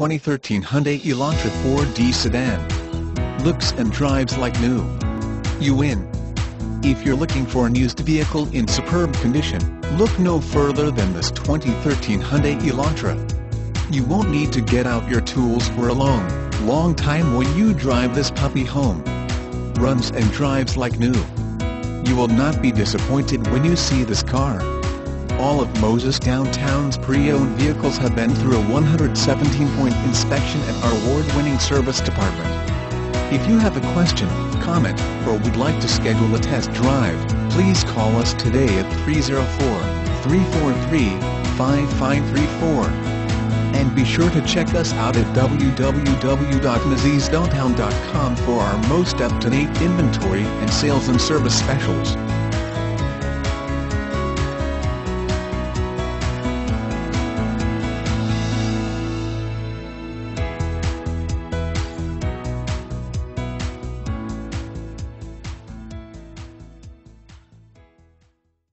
2013 Hyundai Elantra 4D sedan. Looks and drives like new. You win. If you're looking for an used vehicle in superb condition, look no further than this 2013 Hyundai Elantra. You won't need to get out your tools for a long, long time when you drive this puppy home. Runs and drives like new. You will not be disappointed when you see this car. All of Moses Downtown's pre-owned vehicles have been through a 117-point inspection at our award-winning service department. If you have a question, comment, or would like to schedule a test drive, please call us today at 304-343-5534. And be sure to check us out at www.mosesdowntown.com for our most up-to-date inventory and sales and service specials.